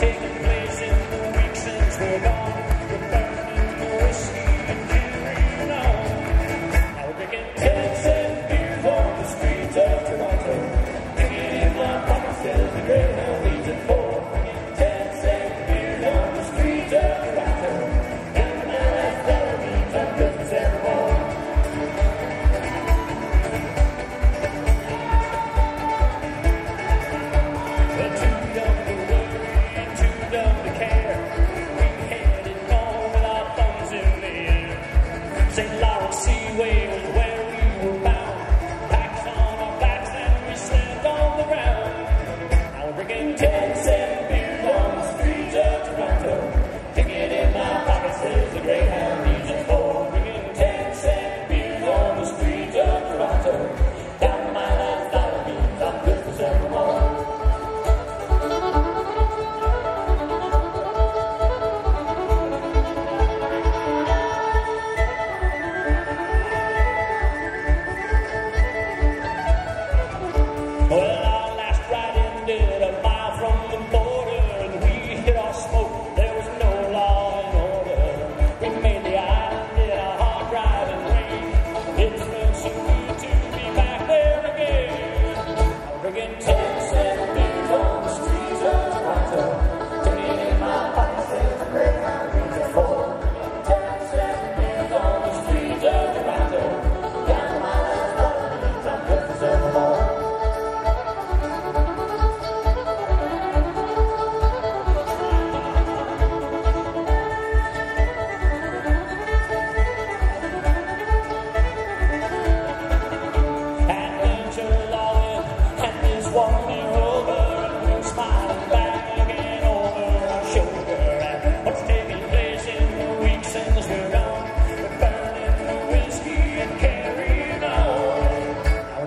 taken. loud sea waves.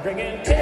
Bring it.